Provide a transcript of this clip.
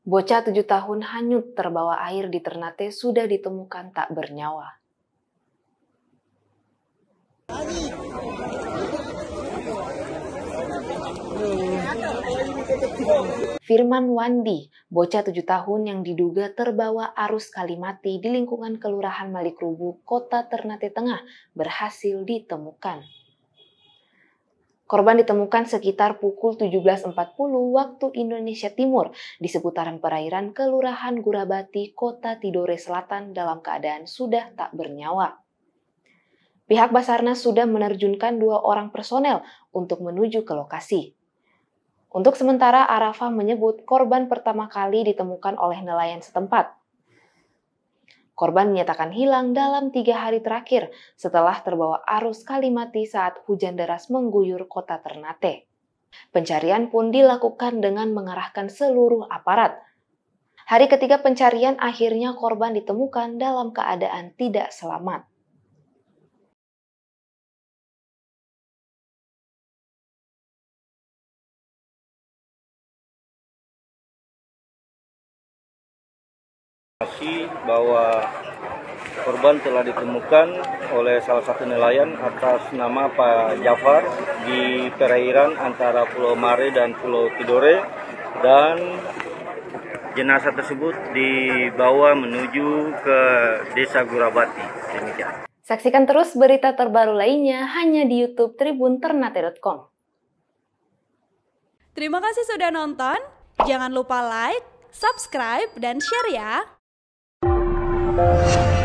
Bocah tujuh tahun hanyut terbawa air di Ternate sudah ditemukan tak bernyawa. Firman Wandi, bocah tujuh tahun yang diduga terbawa arus Kalimati di lingkungan Kelurahan Malikrubu, Kota Ternate Tengah, berhasil ditemukan. Korban ditemukan sekitar pukul 17.40 waktu Indonesia Timur di seputaran perairan Kelurahan Gurabati, Kota Tidore Selatan dalam keadaan sudah tak bernyawa. Pihak Basarnas sudah menerjunkan dua orang personel untuk menuju ke lokasi. Untuk sementara, Arafah menyebut korban pertama kali ditemukan oleh nelayan setempat. Korban menyatakan hilang dalam tiga hari terakhir setelah terbawa arus Kalimati saat hujan deras mengguyur kota Ternate. Pencarian pun dilakukan dengan mengerahkan seluruh aparat. Hari ketiga pencarian akhirnya korban ditemukan dalam keadaan tidak selamat. Bahwa korban telah ditemukan oleh salah satu nelayan atas nama Pak Jafar di perairan antara Pulau Mare dan Pulau Tidore dan jenazah tersebut dibawa menuju ke Desa Gurabati. Demikian. Saksikan terus berita terbaru lainnya hanya di YouTube Tribun Ternate.com. Terima kasih sudah nonton. Jangan lupa like, subscribe, dan share ya. Thank you.